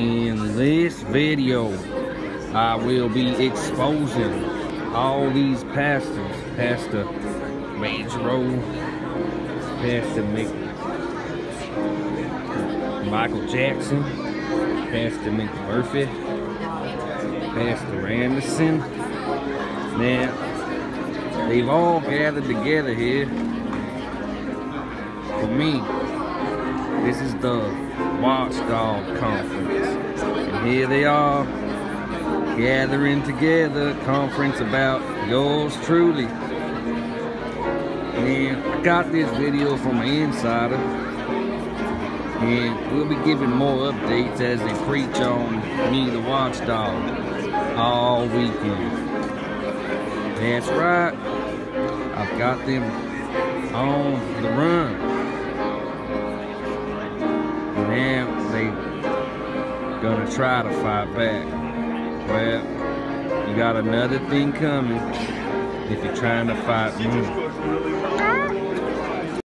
In this video, I will be exposing all these pastors. Pastor Major Pastor Mc, Michael Jackson, Pastor McMurphy, Pastor Anderson. Now, they've all gathered together here. For me, this is the Watchdog Conference. And here they are, gathering together, conference about yours truly. And I got this video from an insider. And we'll be giving more updates as they preach on me, the watchdog, all weekend. That's right. I've got them on the run. Gonna try to fight back. Well, you got another thing coming if you're trying to fight me.